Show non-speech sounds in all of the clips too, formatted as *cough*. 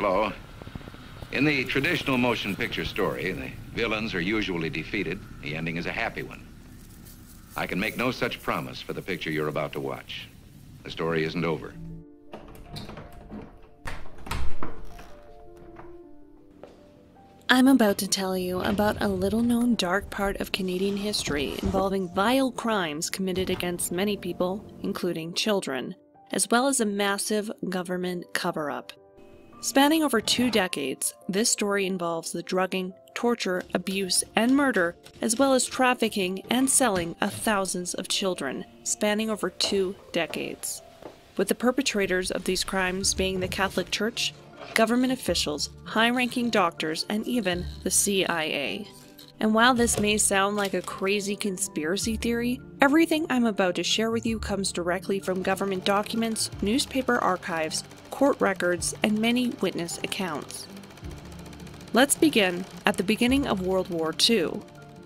Hello. In the traditional motion picture story, the villains are usually defeated. The ending is a happy one. I can make no such promise for the picture you're about to watch. The story isn't over. I'm about to tell you about a little known dark part of Canadian history involving vile crimes committed against many people, including children, as well as a massive government cover up. Spanning over two decades, this story involves the drugging, torture, abuse, and murder, as well as trafficking and selling of thousands of children, spanning over two decades. With the perpetrators of these crimes being the Catholic Church, government officials, high ranking doctors, and even the CIA. And while this may sound like a crazy conspiracy theory, everything I'm about to share with you comes directly from government documents, newspaper archives, court records, and many witness accounts. Let's begin at the beginning of World War II.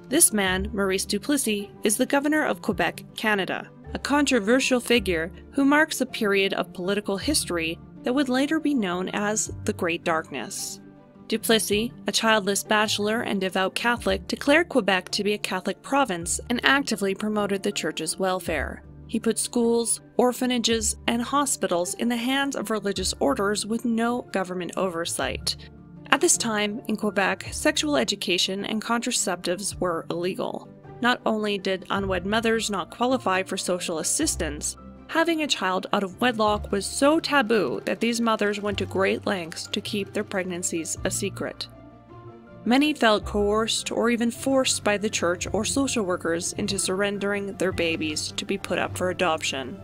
This man, Maurice Duplessis, is the governor of Quebec, Canada, a controversial figure who marks a period of political history that would later be known as the Great Darkness. Duplessis, a childless bachelor and devout Catholic, declared Quebec to be a Catholic province and actively promoted the church's welfare. He put schools, orphanages, and hospitals in the hands of religious orders with no government oversight. At this time, in Quebec, sexual education and contraceptives were illegal. Not only did unwed mothers not qualify for social assistance, Having a child out of wedlock was so taboo that these mothers went to great lengths to keep their pregnancies a secret. Many felt coerced or even forced by the church or social workers into surrendering their babies to be put up for adoption.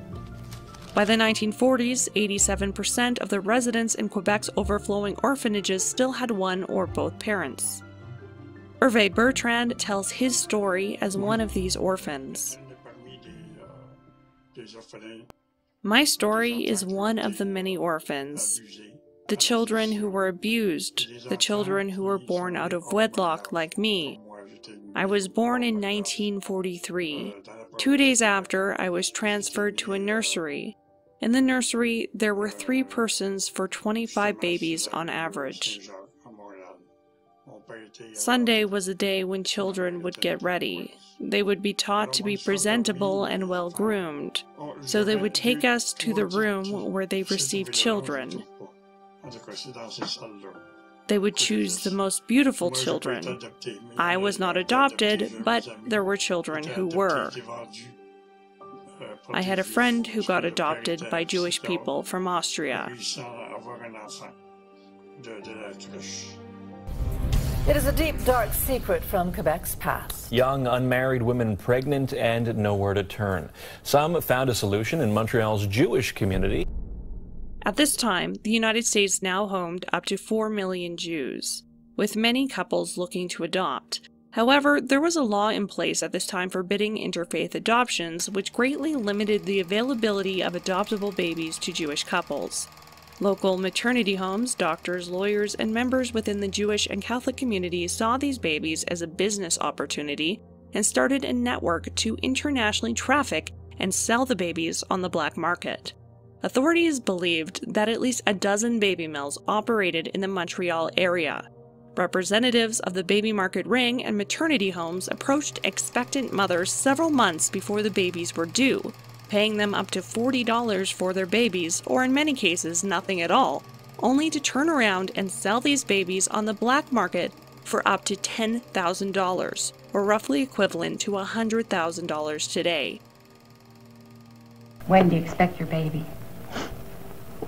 By the 1940s, 87% of the residents in Quebec's overflowing orphanages still had one or both parents. Hervé Bertrand tells his story as one of these orphans. My story is one of the many orphans. The children who were abused, the children who were born out of wedlock like me. I was born in 1943. Two days after, I was transferred to a nursery. In the nursery, there were three persons for 25 babies on average. Sunday was a day when children would get ready. They would be taught to be presentable and well groomed. So they would take us to the room where they received children. They would choose the most beautiful children. I was not adopted, but there were children who were. I had a friend who got adopted by Jewish people from Austria. It is a deep, dark secret from Quebec's past. Young, unmarried women pregnant and nowhere to turn. Some found a solution in Montreal's Jewish community. At this time, the United States now homed up to 4 million Jews, with many couples looking to adopt. However, there was a law in place at this time forbidding interfaith adoptions, which greatly limited the availability of adoptable babies to Jewish couples. Local maternity homes, doctors, lawyers, and members within the Jewish and Catholic communities saw these babies as a business opportunity and started a network to internationally traffic and sell the babies on the black market. Authorities believed that at least a dozen baby mills operated in the Montreal area. Representatives of the baby market ring and maternity homes approached expectant mothers several months before the babies were due paying them up to $40 for their babies, or in many cases, nothing at all, only to turn around and sell these babies on the black market for up to $10,000, or roughly equivalent to $100,000 today. When do you expect your baby?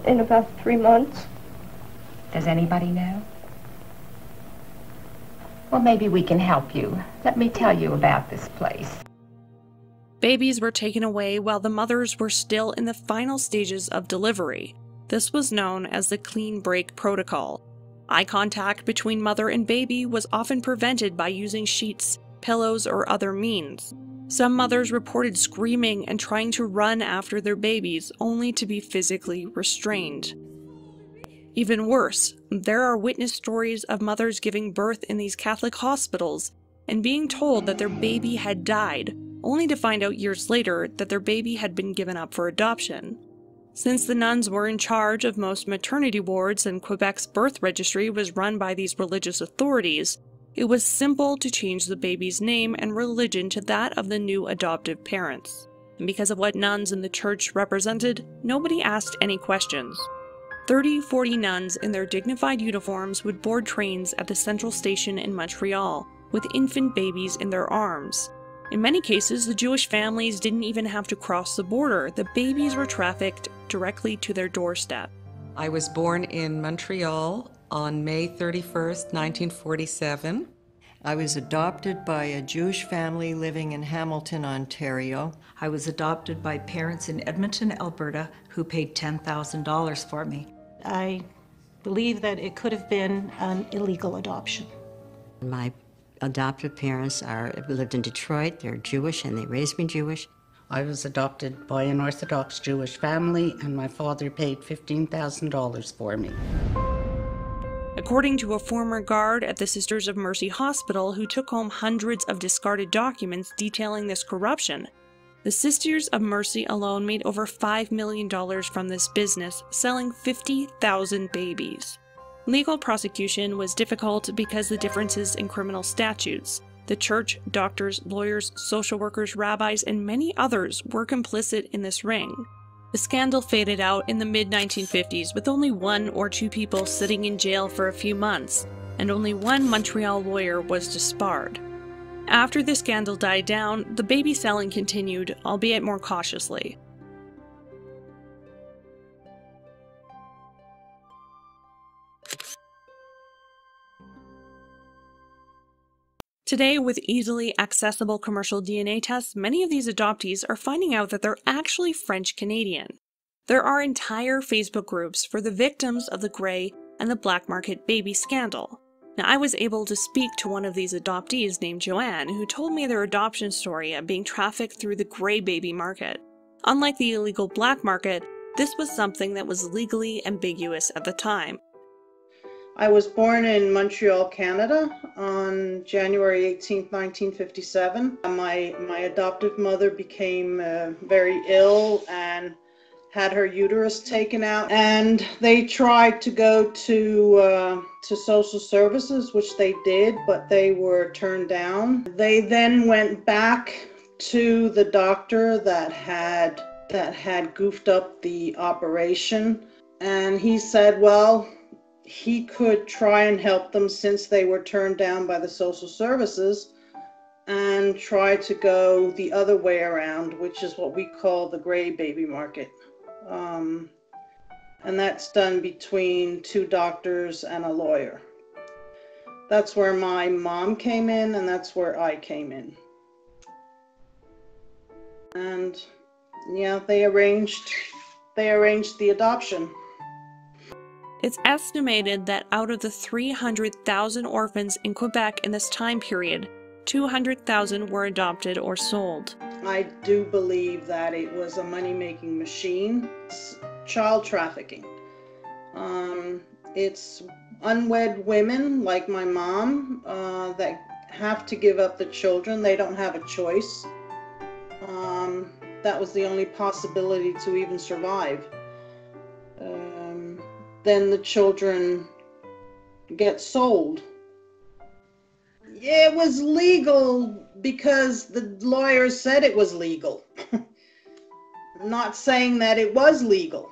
In about three months. Does anybody know? Well, maybe we can help you. Let me tell you about this place. Babies were taken away while the mothers were still in the final stages of delivery. This was known as the clean break protocol. Eye contact between mother and baby was often prevented by using sheets, pillows, or other means. Some mothers reported screaming and trying to run after their babies only to be physically restrained. Even worse, there are witness stories of mothers giving birth in these Catholic hospitals and being told that their baby had died only to find out years later that their baby had been given up for adoption. Since the nuns were in charge of most maternity wards and Quebec's birth registry was run by these religious authorities, it was simple to change the baby's name and religion to that of the new adoptive parents. And because of what nuns in the church represented, nobody asked any questions. 30 40 nuns in their dignified uniforms would board trains at the central station in Montreal, with infant babies in their arms. In many cases, the Jewish families didn't even have to cross the border, the babies were trafficked directly to their doorstep. I was born in Montreal on May 31st, 1947. I was adopted by a Jewish family living in Hamilton, Ontario. I was adopted by parents in Edmonton, Alberta, who paid $10,000 for me. I believe that it could have been an illegal adoption. My adoptive parents are lived in Detroit. They're Jewish and they raised me Jewish. I was adopted by an Orthodox Jewish family, and my father paid $15,000 for me. According to a former guard at the Sisters of Mercy Hospital who took home hundreds of discarded documents detailing this corruption, the Sisters of Mercy alone made over $5 million from this business, selling 50,000 babies. Legal prosecution was difficult because the differences in criminal statutes. The church, doctors, lawyers, social workers, rabbis, and many others were complicit in this ring. The scandal faded out in the mid 1950s with only one or two people sitting in jail for a few months, and only one Montreal lawyer was disbarred. After the scandal died down, the baby selling continued, albeit more cautiously. Today, with easily accessible commercial DNA tests, many of these adoptees are finding out that they're actually French Canadian. There are entire Facebook groups for the victims of the gray and the black market baby scandal. Now, I was able to speak to one of these adoptees named Joanne, who told me their adoption story of being trafficked through the gray baby market. Unlike the illegal black market, this was something that was legally ambiguous at the time, I was born in Montreal, Canada on January 18, 1957. My, my adoptive mother became uh, very ill and had her uterus taken out and they tried to go to uh, to social services which they did but they were turned down they then went back to the doctor that had that had goofed up the operation and he said well he could try and help them since they were turned down by the social services and try to go the other way around, which is what we call the gray baby market. Um, and that's done between two doctors and a lawyer. That's where my mom came in, and that's where I came in. And yeah, they arranged they arranged the adoption. It's estimated that out of the 300,000 orphans in Quebec in this time period, 200,000 were adopted or sold. I do believe that it was a money making machine. It's child trafficking. Um, it's unwed women like my mom uh, that have to give up the children. They don't have a choice. Um, that was the only possibility to even survive then the children get sold. It was legal because the lawyers said it was legal. *laughs* Not saying that it was legal.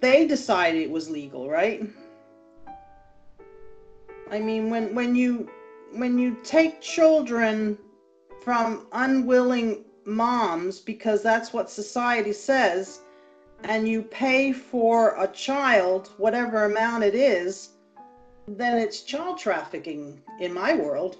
They decided it was legal, right? I mean, when when you when you take children from unwilling moms because that's what society says, and you pay for a child, whatever amount it is, then it's child trafficking in my world.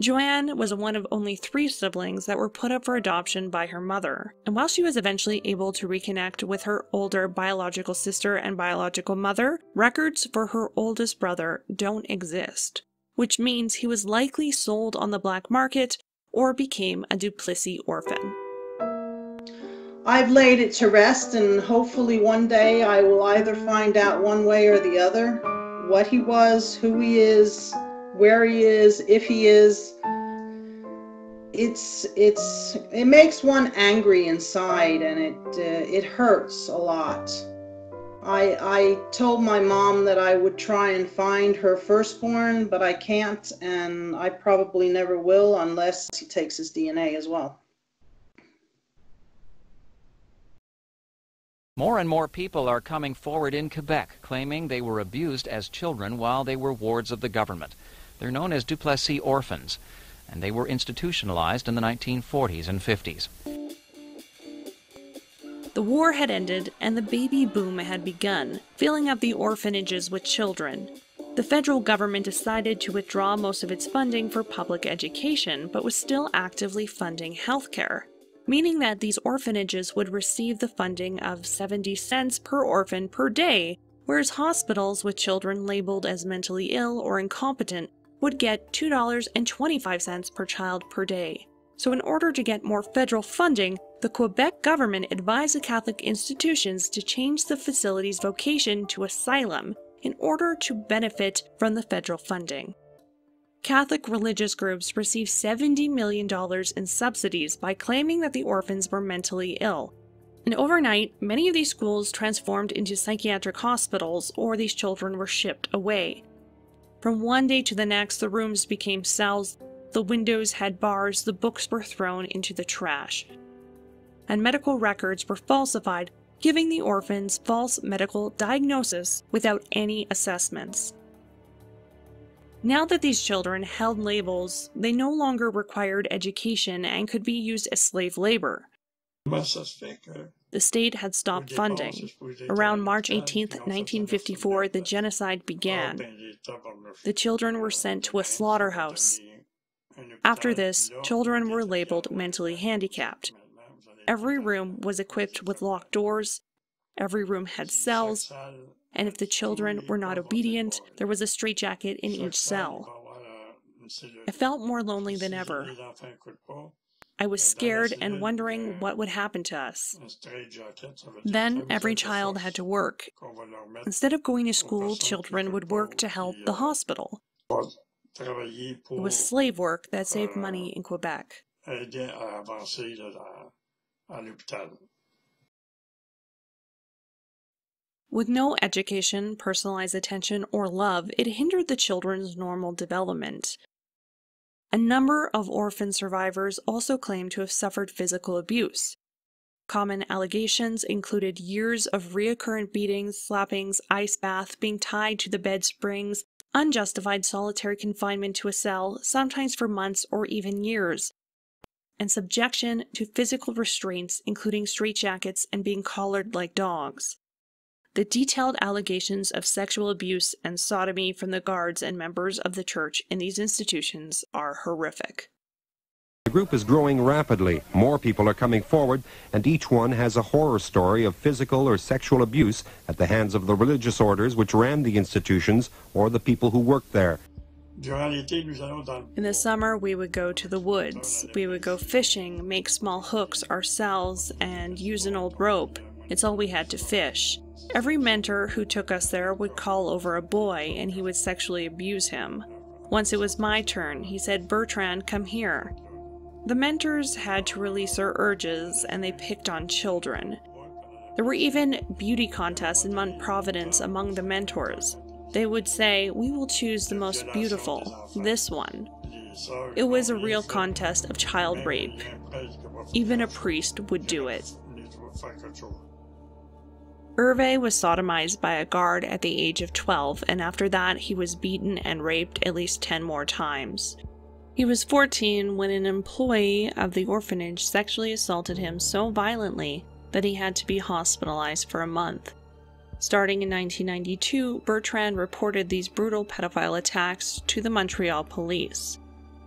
Joanne was one of only three siblings that were put up for adoption by her mother, and while she was eventually able to reconnect with her older biological sister and biological mother, records for her oldest brother don't exist, which means he was likely sold on the black market or became a Duplessis orphan. I've laid it to rest, and hopefully one day I will either find out one way or the other what he was, who he is, where he is, if he is. it's it's it makes one angry inside and it uh, it hurts a lot I, I told my mom that I would try and find her firstborn, but I can't, and I probably never will unless he takes his DNA as well. More and more people are coming forward in Quebec claiming they were abused as children while they were wards of the government. They're known as Duplessis orphans, and they were institutionalized in the 1940s and 50s. The war had ended and the baby boom had begun, filling up the orphanages with children. The federal government decided to withdraw most of its funding for public education, but was still actively funding healthcare, meaning that these orphanages would receive the funding of 70 cents per orphan per day, whereas hospitals with children labeled as mentally ill or incompetent would get $2.25 per child per day. So, in order to get more federal funding, the Quebec government advised the Catholic institutions to change the facility's vocation to asylum in order to benefit from the federal funding. Catholic religious groups received $70 million in subsidies by claiming that the orphans were mentally ill. And overnight, many of these schools transformed into psychiatric hospitals or these children were shipped away. From one day to the next, the rooms became cells, the windows had bars, the books were thrown into the trash and medical records were falsified, giving the orphans false medical diagnosis without any assessments. Now that these children held labels, they no longer required education and could be used as slave labor. The state had stopped funding. Around March 18, 1954, the genocide began. The children were sent to a slaughterhouse. After this, children were labeled mentally handicapped. Every room was equipped with locked doors, every room had cells, and if the children were not obedient, there was a straitjacket in each cell. I felt more lonely than ever. I was scared and wondering what would happen to us. Then every child had to work. Instead of going to school, children would work to help the hospital. It was slave work that saved money in Quebec With no education, personalized attention, or love, it hindered the children's normal development. A number of orphan survivors also claim to have suffered physical abuse. Common allegations included years of recurrent beatings, slappings, ice bath, being tied to the bed springs, unjustified solitary confinement to a cell, sometimes for months or even years, and subjection to physical restraints, including straitjackets and being collared like dogs. The detailed allegations of sexual abuse and sodomy from the guards and members of the church in these institutions are horrific. The group is growing rapidly. More people are coming forward, and each one has a horror story of physical or sexual abuse at the hands of the religious orders which ran the institutions or the people who worked there. In the summer, we would go to the woods. We would go fishing, make small hooks ourselves, and use an old rope. It's all we had to fish. Every mentor who took us there would call over a boy and he would sexually abuse him. Once it was my turn, he said, Bertrand, come here. The mentors had to release their urges and they picked on children. There were even beauty contests in Mont Providence among the mentors. They would say, We will choose the most beautiful, this one. It was a real contest of child rape. Even a priest would do it. Hervé was sodomized by a guard at the age of 12, and after that, he was beaten and raped at least 10 more times. He was 14 when an employee of the orphanage sexually assaulted him so violently that he had to be hospitalized for a month. Starting in 1992, Bertrand reported these brutal pedophile attacks to the Montreal police.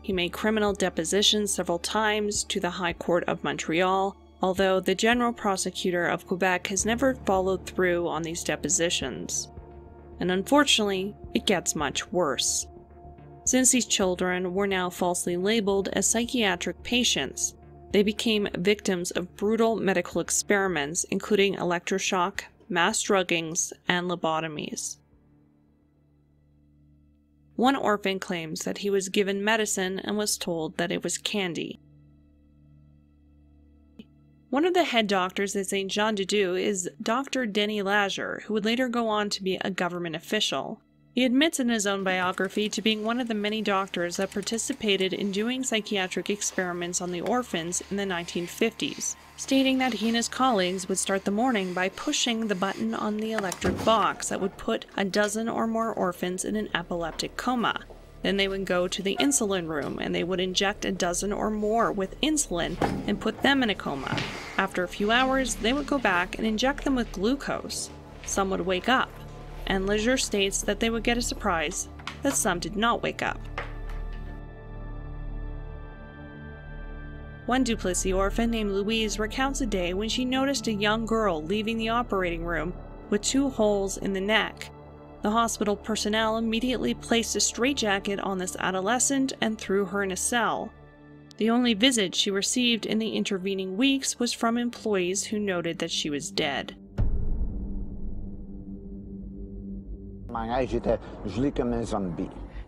He made criminal depositions several times to the High Court of Montreal, although the General Prosecutor of Quebec has never followed through on these depositions. And unfortunately, it gets much worse. Since these children were now falsely labeled as psychiatric patients, they became victims of brutal medical experiments, including electroshock, mass druggings, and lobotomies. One orphan claims that he was given medicine and was told that it was candy. One of the head doctors at St. Jean de Dieu is Dr. Denis Lazure, who would later go on to be a government official. He admits in his own biography to being one of the many doctors that participated in doing psychiatric experiments on the orphans in the 1950s, stating that he and his colleagues would start the morning by pushing the button on the electric box that would put a dozen or more orphans in an epileptic coma. Then they would go to the insulin room and they would inject a dozen or more with insulin and put them in a coma. After a few hours, they would go back and inject them with glucose. Some would wake up and Lazure states that they would get a surprise that some did not wake up. One Duplessis orphan named Louise recounts a day when she noticed a young girl leaving the operating room with two holes in the neck. The hospital personnel immediately placed a straitjacket on this adolescent and threw her in a cell. The only visit she received in the intervening weeks was from employees who noted that she was dead.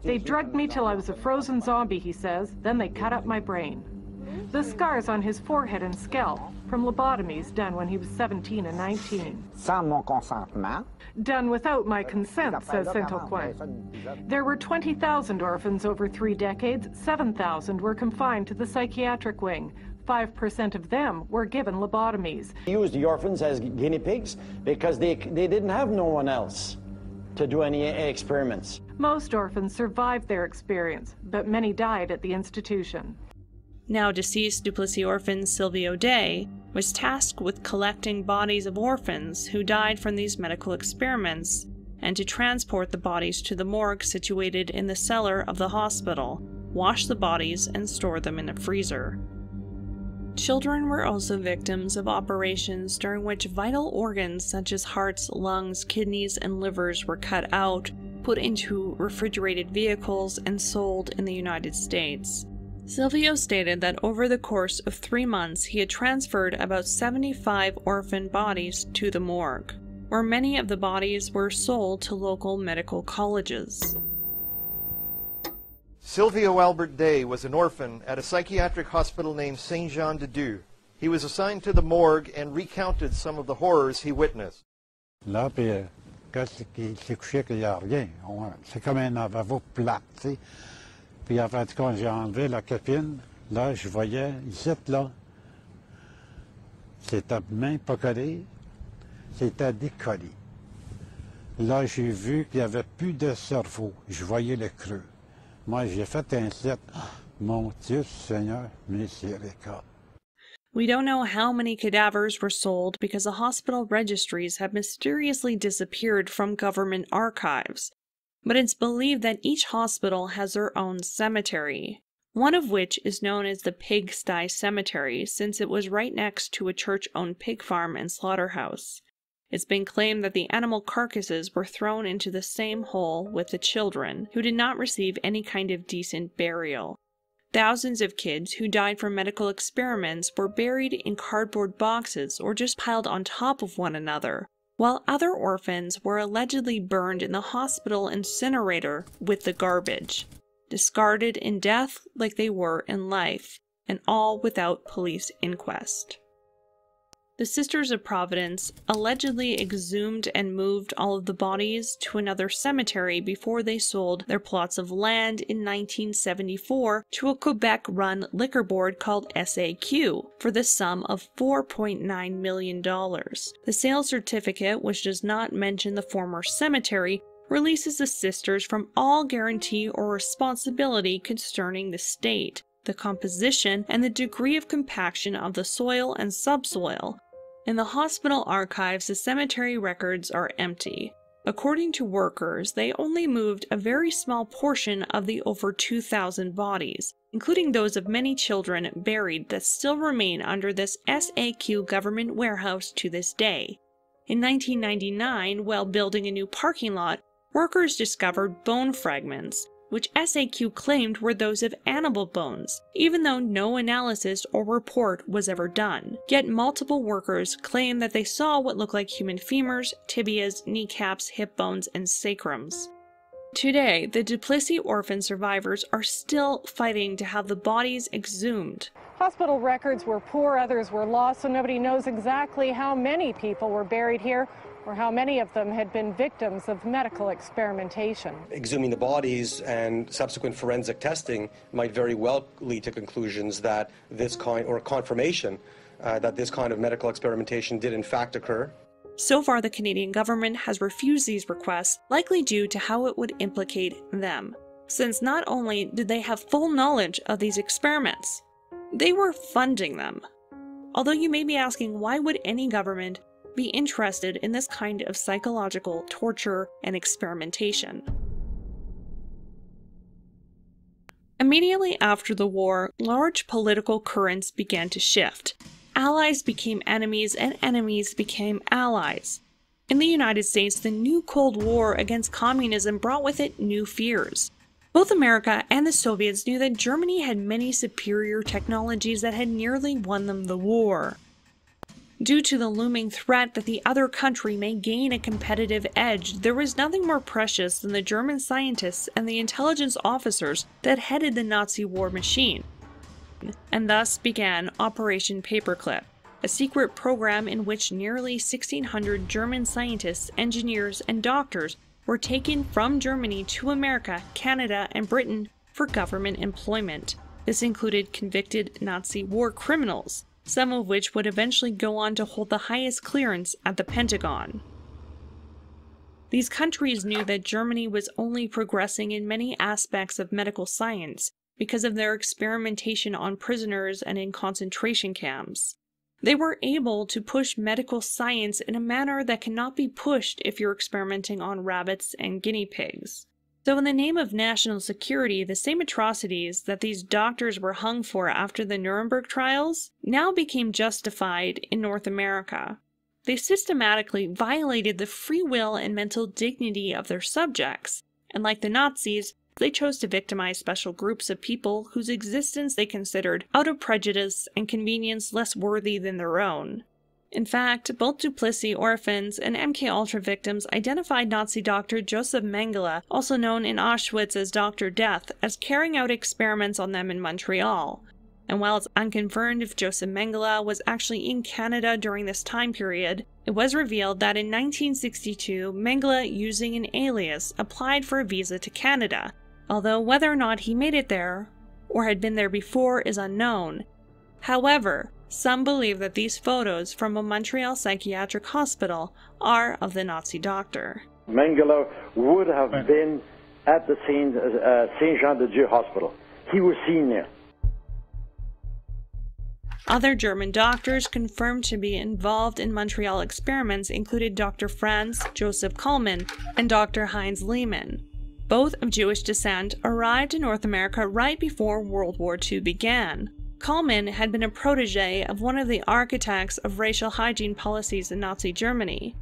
They drugged me till I was a frozen zombie, he says. Then they cut up my brain. The scars on his forehead and scalp from lobotomies done when he was 17 and 19. Sans mon consentement. Done without my consent, says Saint-Aucoin. There were 20,000 orphans over three decades. 7,000 were confined to the psychiatric wing. 5% of them were given lobotomies. He used the orphans as guinea pigs because they, they didn't have no one else to do any experiments. Most orphans survived their experience, but many died at the institution. Now deceased Duplessis orphan Silvio Day was tasked with collecting bodies of orphans who died from these medical experiments and to transport the bodies to the morgue situated in the cellar of the hospital, wash the bodies, and store them in a freezer. Children were also victims of operations during which vital organs such as hearts, lungs, kidneys, and livers were cut out, put into refrigerated vehicles, and sold in the United States. Silvio stated that over the course of three months he had transferred about 75 orphan bodies to the morgue, where many of the bodies were sold to local medical colleges. Silvio Albert Day was an orphan at a psychiatric hospital named Saint Jean de Dieu. He was assigned to the morgue and recounted some of the horrors he witnessed. Là, puis quand il s'est couché qu'il n'y a rien, c'est comme un lavabo plat, tu sais. Puis en fin de j'ai enlevé la copine. Là, je voyais, ici, là, c'était même pas collé, c'était décollé. Là, j'ai vu qu'il n'y avait plus de cerveau. Je voyais le creux. Moi, j'ai fait un set. Mon Dieu Seigneur, miséricorde. We don't know how many cadavers were sold because the hospital registries have mysteriously disappeared from government archives, but it's believed that each hospital has their own cemetery, one of which is known as the Pigsty Cemetery since it was right next to a church owned pig farm and slaughterhouse. It's been claimed that the animal carcasses were thrown into the same hole with the children, who did not receive any kind of decent burial. Thousands of kids who died from medical experiments were buried in cardboard boxes or just piled on top of one another, while other orphans were allegedly burned in the hospital incinerator with the garbage, discarded in death like they were in life, and all without police inquest. The Sisters of Providence allegedly exhumed and moved all of the bodies to another cemetery before they sold their plots of land in 1974 to a Quebec run liquor board called SAQ for the sum of $4.9 million. The sale certificate, which does not mention the former cemetery, releases the sisters from all guarantee or responsibility concerning the state the composition, and the degree of compaction of the soil and subsoil, in the hospital archives, the cemetery records are empty. According to workers, they only moved a very small portion of the over 2,000 bodies, including those of many children buried that still remain under this SAQ government warehouse to this day. In 1999, while building a new parking lot, workers discovered bone fragments, which SAQ claimed were those of animal bones, even though no analysis or report was ever done. Yet multiple workers claim that they saw what looked like human femurs, tibias, kneecaps, hip bones, and sacrums. Today, the Duplessis orphan survivors are still fighting to have the bodies exhumed. Hospital records were poor, others were lost, so nobody knows exactly how many people were buried here or how many of them had been victims of medical experimentation. Exhuming the bodies and subsequent forensic testing might very well lead to conclusions that this kind, or confirmation uh, that this kind of medical experimentation did in fact occur. So far, the Canadian government has refused these requests, likely due to how it would implicate them, since not only did they have full knowledge of these experiments, they were funding them. Although you may be asking why would any government be interested in this kind of psychological torture and experimentation? Immediately after the war, large political currents began to shift. Allies became enemies and enemies became allies. In the United States, the new Cold War against communism brought with it new fears. Both America and the Soviets knew that Germany had many superior technologies that had nearly won them the war. Due to the looming threat that the other country may gain a competitive edge, there was nothing more precious than the German scientists and the intelligence officers that headed the Nazi war machine. And thus began Operation Paperclip, a secret program in which nearly 1,600 German scientists, engineers, and doctors were taken from Germany to America, Canada, and Britain for government employment. This included convicted Nazi war criminals, some of which would eventually go on to hold the highest clearance at the Pentagon. These countries knew that Germany was only progressing in many aspects of medical science because of their experimentation on prisoners and in concentration camps. They were able to push medical science in a manner that cannot be pushed if you're experimenting on rabbits and guinea pigs. So, in the name of national security, the same atrocities that these doctors were hung for after the Nuremberg trials now became justified in North America. They systematically violated the free will and mental dignity of their subjects, and like the Nazis, they chose to victimize special groups of people whose existence they considered out of prejudice and convenience less worthy than their own. In fact, both Duplessis orphans and MK Ultra victims identified Nazi doctor Josef Mengele, also known in Auschwitz as Dr. Death, as carrying out experiments on them in Montreal. And while it's unconfirmed if Josef Mengele was actually in Canada during this time period, it was revealed that in 1962, Mengele, using an alias, applied for a visa to Canada, although whether or not he made it there or had been there before is unknown. However, some believe that these photos from a Montreal psychiatric hospital are of the Nazi doctor. Mengele would have been at the scene, uh, Saint Jean de Dieu Hospital. He was seen there. Other German doctors confirmed to be involved in Montreal experiments included Dr. Franz Joseph Kallmann and Dr. Heinz Lehmann both of Jewish descent, arrived in North America right before World War II began. Kallmann had been a protege of one of the architects of racial hygiene policies in Nazi Germany,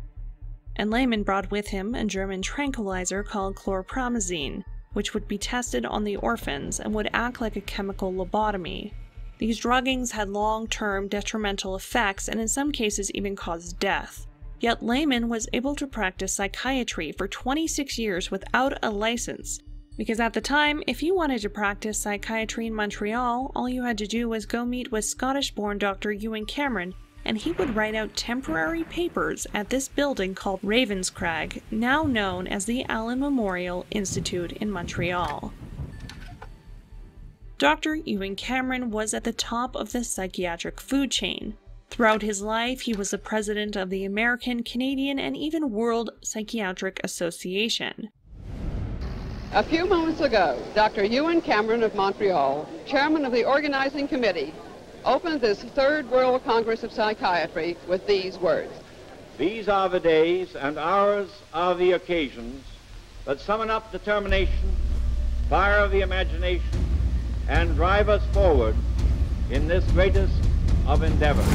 and Lehmann brought with him a German tranquilizer called chlorpromazine, which would be tested on the orphans and would act like a chemical lobotomy. These druggings had long-term detrimental effects and in some cases even caused death. Yet Lehmann was able to practice psychiatry for 26 years without a license, because at the time, if you wanted to practice psychiatry in Montreal, all you had to do was go meet with Scottish born Dr. Ewen Cameron, and he would write out temporary papers at this building called Ravenscrag, now known as the Allen Memorial Institute in Montreal. Dr. Ewen Cameron was at the top of the psychiatric food chain, Throughout his life, he was the president of the American, Canadian, and even World Psychiatric Association. A few moments ago, Dr. Ewen Cameron of Montreal, chairman of the organizing committee, opened this third World Congress of Psychiatry with these words. These are the days and hours are the occasions that summon up determination, fire the imagination, and drive us forward in this greatest of endeavors.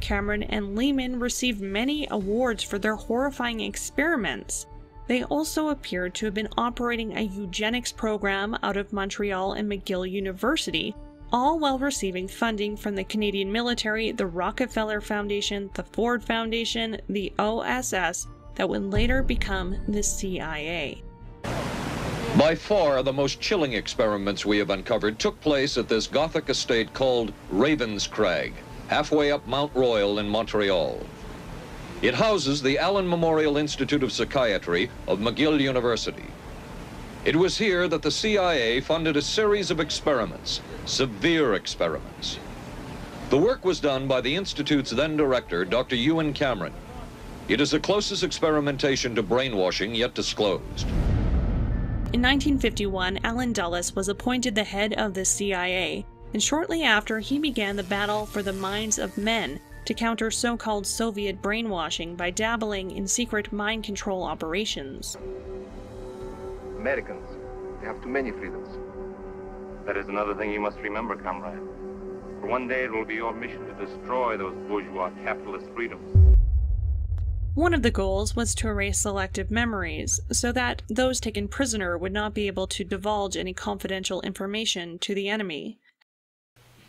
Cameron and Lehmann received many awards for their horrifying experiments. They also appeared to have been operating a eugenics program out of Montreal and McGill University, all while receiving funding from the Canadian military, the Rockefeller Foundation, the Ford Foundation, the OSS, that would later become the CIA. By far, the most chilling experiments we have uncovered took place at this Gothic estate called Ravenscrag, halfway up Mount Royal in Montreal. It houses the Allen Memorial Institute of Psychiatry of McGill University. It was here that the CIA funded a series of experiments, severe experiments. The work was done by the Institute's then director, Dr. Ewen Cameron. It is the closest experimentation to brainwashing yet disclosed. In 1951, Allen Dulles was appointed the head of the CIA, and shortly after, he began the battle for the minds of men to counter so called Soviet brainwashing by dabbling in secret mind control operations. Americans, they have too many freedoms. That is another thing you must remember, comrade. For one day it will be your mission to destroy those bourgeois capitalist freedoms. One of the goals was to erase selective memories, so that those taken prisoner would not be able to divulge any confidential information to the enemy.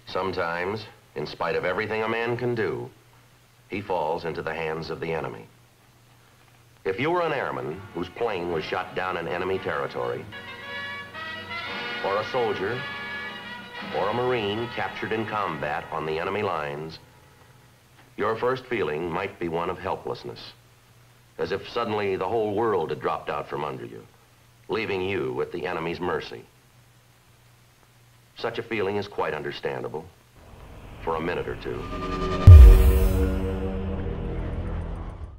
Sometimes, in spite of everything a man can do, he falls into the hands of the enemy. If you were an airman whose plane was shot down in enemy territory, or a soldier, or a Marine captured in combat on the enemy lines, your first feeling might be one of helplessness, as if suddenly the whole world had dropped out from under you, leaving you at the enemy's mercy. Such a feeling is quite understandable for a minute or two.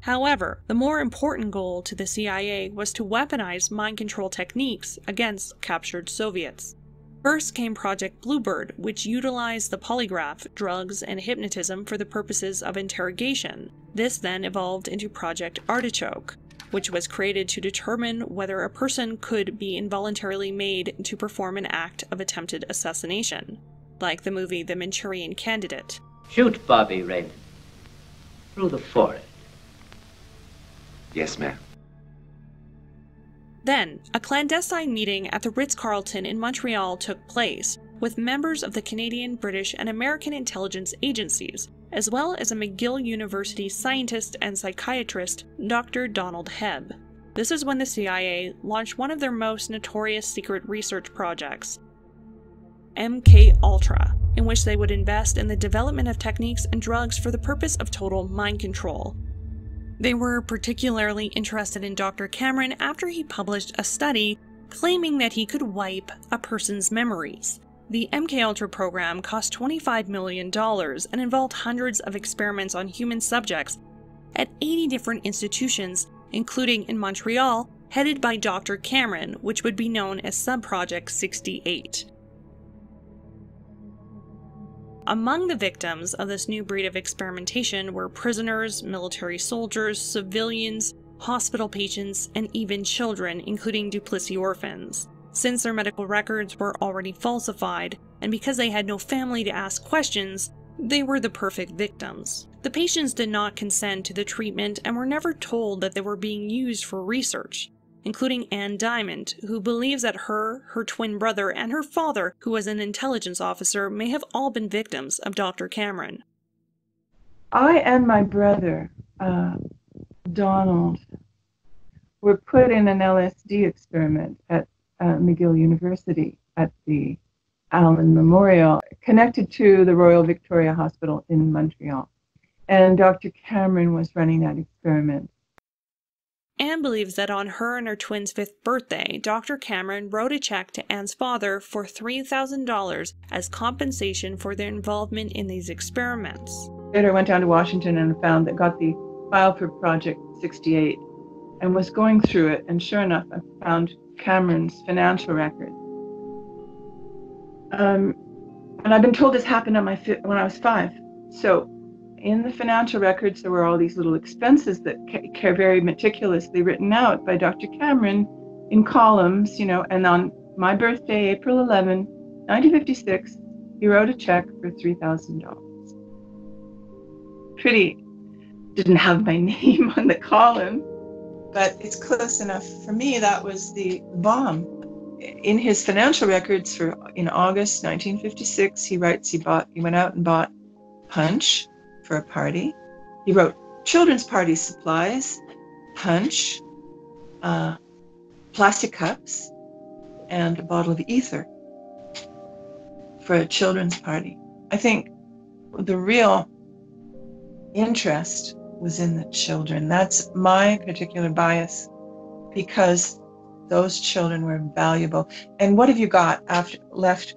However, the more important goal to the CIA was to weaponize mind control techniques against captured Soviets. First came Project Bluebird, which utilized the polygraph, drugs, and hypnotism for the purposes of interrogation. This then evolved into Project Artichoke, which was created to determine whether a person could be involuntarily made to perform an act of attempted assassination, like the movie The Manchurian Candidate. Shoot Bobby Raymond. Through the forehead. Yes, ma'am. Then, a clandestine meeting at the Ritz Carlton in Montreal took place with members of the Canadian, British, and American intelligence agencies, as well as a McGill University scientist and psychiatrist, Dr. Donald Hebb. This is when the CIA launched one of their most notorious secret research projects, MK Ultra, in which they would invest in the development of techniques and drugs for the purpose of total mind control, they were particularly interested in Dr. Cameron after he published a study claiming that he could wipe a person's memories. The MKUltra program cost $25 million and involved hundreds of experiments on human subjects at 80 different institutions, including in Montreal, headed by Dr. Cameron, which would be known as Subproject 68. Among the victims of this new breed of experimentation were prisoners, military soldiers, civilians, hospital patients, and even children, including Duplessis orphans. Since their medical records were already falsified, and because they had no family to ask questions, they were the perfect victims. The patients did not consent to the treatment and were never told that they were being used for research including Anne Diamond, who believes that her, her twin brother, and her father, who was an intelligence officer, may have all been victims of Dr. Cameron. I and my brother, uh, Donald, were put in an LSD experiment at uh, McGill University at the Allen Memorial, connected to the Royal Victoria Hospital in Montreal. And Dr. Cameron was running that experiment. Anne believes that on her and her twin's fifth birthday, Dr. Cameron wrote a check to Anne's father for $3,000 as compensation for their involvement in these experiments. Later, I went down to Washington and found that got the file for Project 68 and was going through it, and sure enough, I found Cameron's financial record. Um, and I've been told this happened on my fi- when I was five. So in the financial records, there were all these little expenses that are very meticulously written out by Dr. Cameron in columns, you know, and on my birthday, April 11, 1956, he wrote a check for $3,000. Pretty, didn't have my *laughs* name on the column, but it's close enough. For me, that was the bomb. In his financial records for in August 1956, he writes he bought he went out and bought punch, for a party. He wrote children's party supplies, punch, uh, plastic cups, and a bottle of ether for a children's party. I think the real interest was in the children. That's my particular bias because those children were valuable. And what have you got after left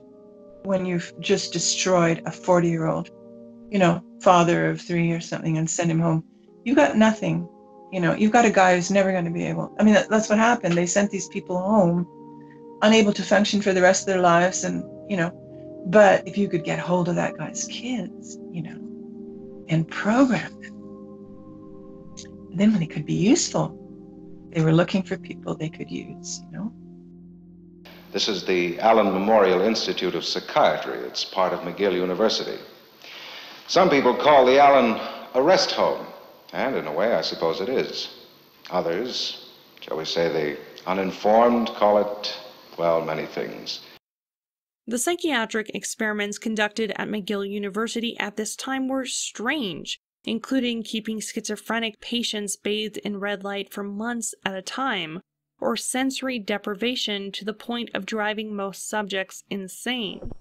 when you've just destroyed a 40 year old, you know, father of three or something and send him home? You've got nothing. You know, you've got a guy who's never going to be able. I mean, that, that's what happened. They sent these people home, unable to function for the rest of their lives, and you know. But if you could get hold of that guy's kids, you know, and program them, then when they could be useful, they were looking for people they could use, you know. This is the Allen Memorial Institute of Psychiatry. It's part of McGill University. Some people call the Allen a rest home, and in a way, I suppose it is. Others, shall we say the uninformed, call it, well, many things. The psychiatric experiments conducted at McGill University at this time were strange, including keeping schizophrenic patients bathed in red light for months at a time, or sensory deprivation to the point of driving most subjects insane.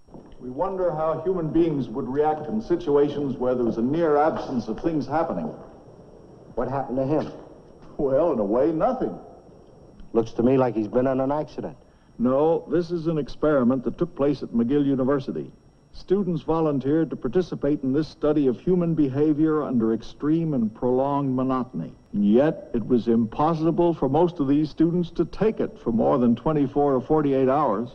We wonder how human beings would react in situations where there was a near absence of things happening. What happened to him? Well, in a way, nothing. Looks to me like he's been in an accident. No, this is an experiment that took place at McGill University. Students volunteered to participate in this study of human behavior under extreme and prolonged monotony. And yet, it was impossible for most of these students to take it for more than 24 or 48 hours.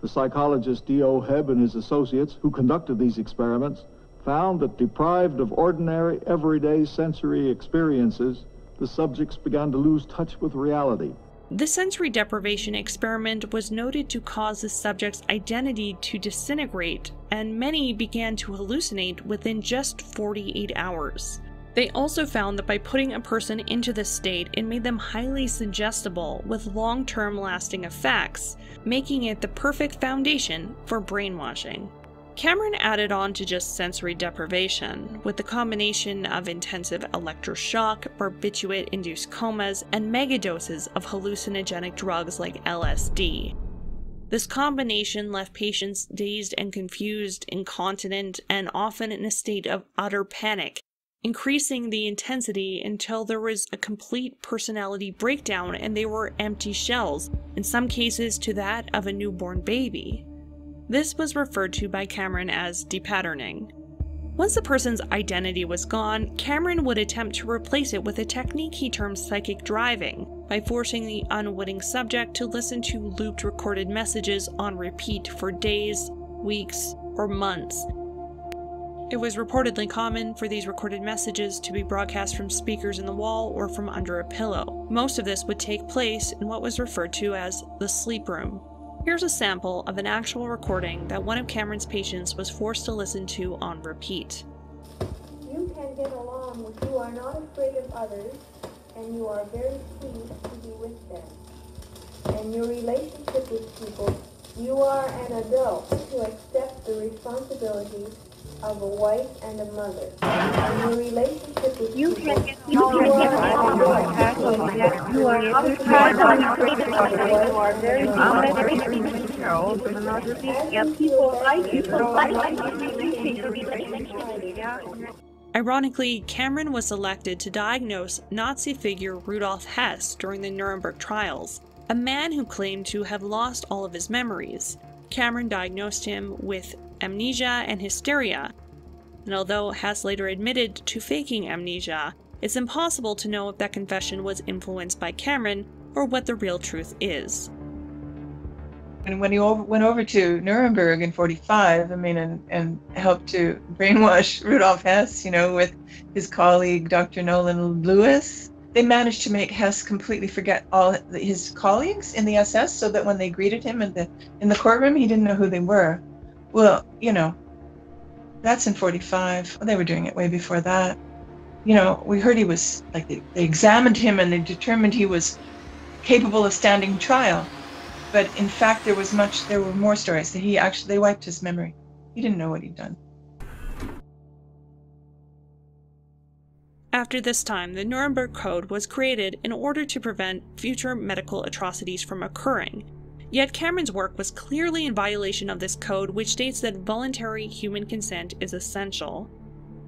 The psychologist D.O. Hebb and his associates, who conducted these experiments, found that deprived of ordinary, everyday sensory experiences, the subjects began to lose touch with reality. The sensory deprivation experiment was noted to cause the subject's identity to disintegrate, and many began to hallucinate within just 48 hours. They also found that by putting a person into this state, it made them highly suggestible with long term lasting effects, making it the perfect foundation for brainwashing. Cameron added on to just sensory deprivation, with the combination of intensive electroshock, barbiturate induced comas, and megadoses of hallucinogenic drugs like LSD. This combination left patients dazed and confused, incontinent, and often in a state of utter panic, increasing the intensity until there was a complete personality breakdown and they were empty shells, in some cases to that of a newborn baby. This was referred to by Cameron as depatterning. Once the person's identity was gone, Cameron would attempt to replace it with a technique he termed psychic driving, by forcing the unwitting subject to listen to looped recorded messages on repeat for days, weeks, or months. It was reportedly common for these recorded messages to be broadcast from speakers in the wall or from under a pillow. Most of this would take place in what was referred to as the sleep room, Here's a sample of an actual recording that one of Cameron's patients was forced to listen to on repeat. You can get along with you are not afraid of others, and you are very pleased to be with them. And your relationship with people, you are an adult to accept the responsibilities of a wife and a mother. And your relationship with you people, can you are you are you are very Ironically, Cameron was selected to diagnose Nazi figure Rudolf Hess during the Nuremberg trials, a man who claimed to have lost all of his memories. Cameron diagnosed him with amnesia and hysteria, and although Hess later admitted to faking amnesia, it's impossible to know if that confession was influenced by Cameron or what the real truth is. And when he went over to Nuremberg in 45, I mean, and, and helped to brainwash *laughs* Rudolf Hess, you know, with his colleague Dr. Nolan Lewis, they managed to make Hess completely forget all his colleagues in the SS so that when they greeted him in the, in the courtroom, he didn't know who they were. Well, you know, that's in 45. They were doing it way before that. You know, we heard he was, like, they, they examined him and they determined he was capable of standing trial. But in fact, there was much, there were more stories that he actually, they wiped his memory. He didn't know what he'd done. After this time, the Nuremberg Code was created in order to prevent future medical atrocities from occurring. Yet Cameron's work was clearly in violation of this code, which states that voluntary human consent is essential.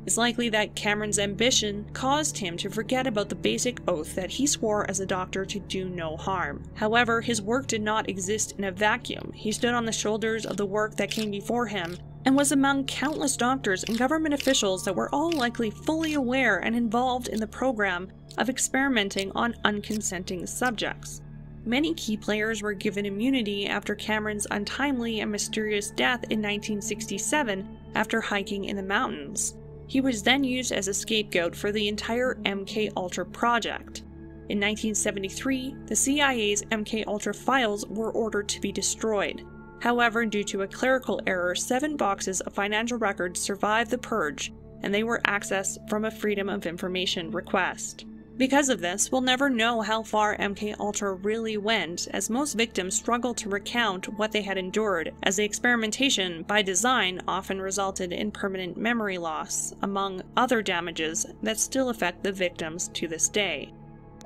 It's likely that Cameron's ambition caused him to forget about the basic oath that he swore as a doctor to do no harm. However, his work did not exist in a vacuum. He stood on the shoulders of the work that came before him and was among countless doctors and government officials that were all likely fully aware and involved in the program of experimenting on unconsenting subjects. Many key players were given immunity after Cameron's untimely and mysterious death in 1967 after hiking in the mountains. He was then used as a scapegoat for the entire MK Ultra project. In 1973, the CIA's MK Ultra files were ordered to be destroyed. However, due to a clerical error, seven boxes of financial records survived the purge, and they were accessed from a Freedom of Information request. Because of this, we'll never know how far MK Ultra really went, as most victims struggle to recount what they had endured, as the experimentation, by design, often resulted in permanent memory loss, among other damages that still affect the victims to this day.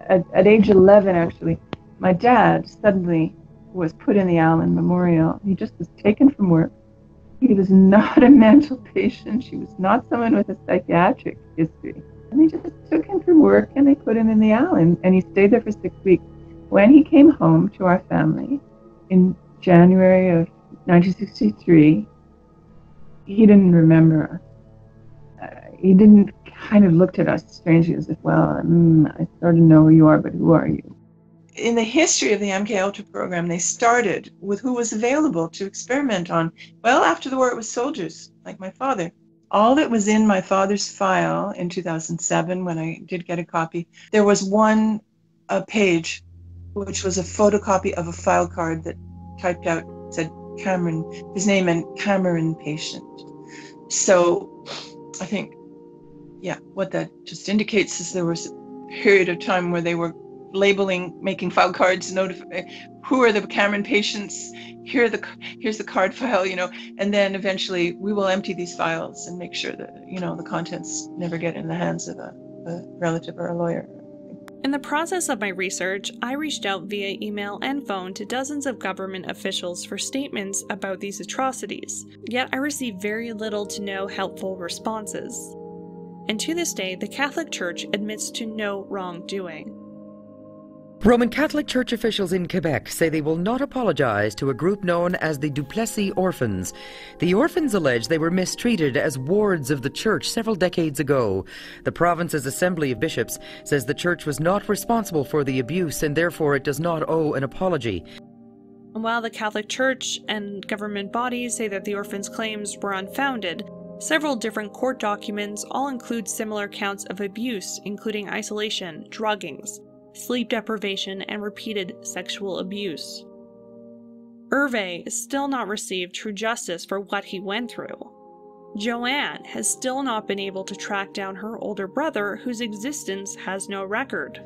At, at age 11, actually, my dad suddenly was put in the Allen Memorial. He just was taken from work. He was *laughs* not a mental patient. She was not someone with a psychiatric history and they just took him from work and they put him in the Allen, and he stayed there for six weeks. When he came home to our family in January of 1963, he didn't remember us. Uh, he didn't kind of looked at us strangely as if, well, mm, I sort of know who you are, but who are you? In the history of the MK Ultra program, they started with who was available to experiment on. Well, after the war, it was soldiers like my father all that was in my father's file in 2007 when I did get a copy, there was one a page which was a photocopy of a file card that typed out said Cameron, his name and Cameron patient. So I think, yeah, what that just indicates is there was a period of time where they were labeling, making file cards, notify who are the Cameron patients, here the here's the card *laughs* file you know and then eventually we will empty these files and make sure that you know the contents never get in the hands of a, a relative or a lawyer in the process of my research, I reached out via email and phone to dozens of government officials for statements about these atrocities, yet I received very little to no helpful responses. And to this day, the Catholic Church admits to no wrongdoing. Roman Catholic Church officials in Quebec say they will not apologize to a group known as the Duplessis Orphans. The orphans allege they were mistreated as wards of the church several decades ago. The province's Assembly of Bishops says the church was not responsible for the abuse and therefore it does not owe an apology. While the Catholic Church and government bodies say that the orphans' claims were unfounded, Several different court documents all include similar counts of abuse, including isolation, druggings, sleep deprivation, and repeated sexual abuse. Hervé still not received true justice for what he went through. Joanne has still not been able to track down her older brother, whose existence has no record.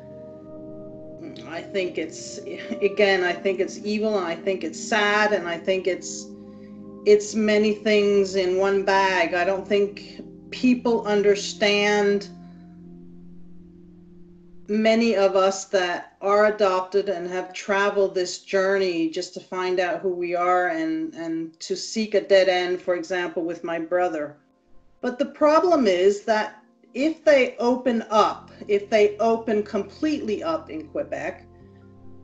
I think it's again, I think it's evil and I think it's sad and I think it's it's many things in one bag. I don't think people understand many of us that are adopted and have traveled this journey just to find out who we are and, and to seek a dead end, for example, with my brother. But the problem is that if they open up, if they open completely up in Quebec,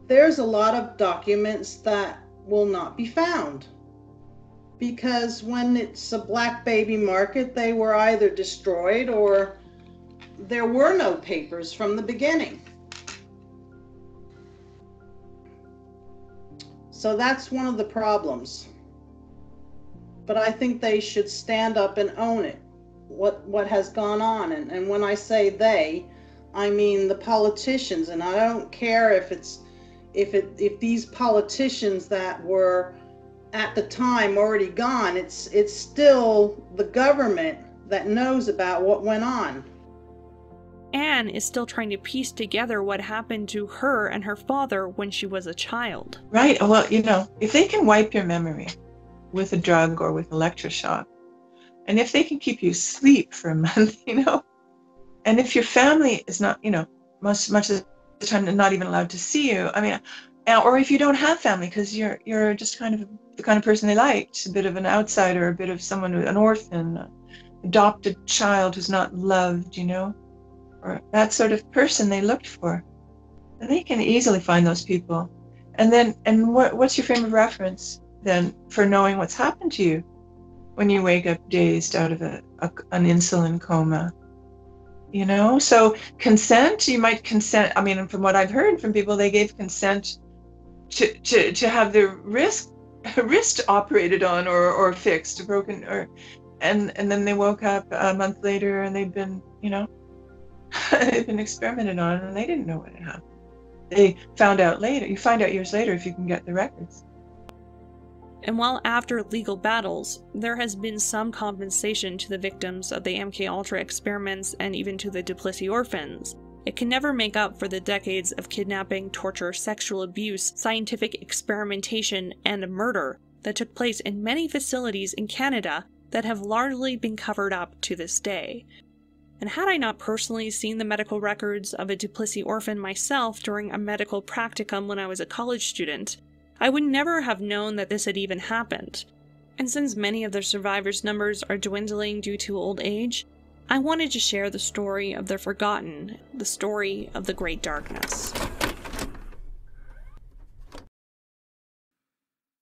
there's a lot of documents that will not be found. Because when it's a black baby market, they were either destroyed or there were no papers from the beginning. So that's one of the problems. But I think they should stand up and own it, what, what has gone on. And, and when I say they, I mean the politicians. And I don't care if it's if it if these politicians that were at the time already gone, it's it's still the government that knows about what went on. Anne is still trying to piece together what happened to her and her father when she was a child. Right. Well, you know, if they can wipe your memory with a drug or with electroshock, and if they can keep you asleep for a *laughs* month, you know, and if your family is not, you know, most much of the time not even allowed to see you, I mean, uh, or if you don't have family because you're you're just kind of the kind of person they liked, a bit of an outsider, a bit of someone, an orphan, adopted child who's not loved, you know, or that sort of person they looked for. And they can easily find those people. And then, and what what's your frame of reference then for knowing what's happened to you when you wake up dazed out of a, a an insulin coma? You know, so consent, you might consent. I mean, from what I've heard from people, they gave consent to, to, to have their wrist *laughs* wrist operated on or, or fixed, broken, or and and then they woke up a month later and they've been, you know, *laughs* they've been experimented on and they didn't know what had happened. They found out later. You find out years later if you can get the records. And while after legal battles, there has been some compensation to the victims of the MK Ultra experiments and even to the Duplessis orphans, it can never make up for the decades of kidnapping, torture, sexual abuse, scientific experimentation, and murder that took place in many facilities in Canada that have largely been covered up to this day. And had I not personally seen the medical records of a Duplessis orphan myself during a medical practicum when I was a college student, I would never have known that this had even happened. And since many of the survivors' numbers are dwindling due to old age, I wanted to share the story of the forgotten, the story of the Great Darkness.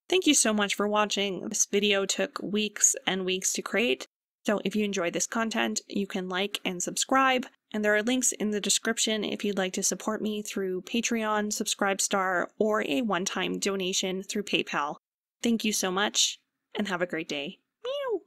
Thank you so much for watching. This video took weeks and weeks to create, so if you enjoyed this content, you can like and subscribe, and there are links in the description if you'd like to support me through Patreon, Subscribestar, or a one-time donation through PayPal. Thank you so much, and have a great day. Meow!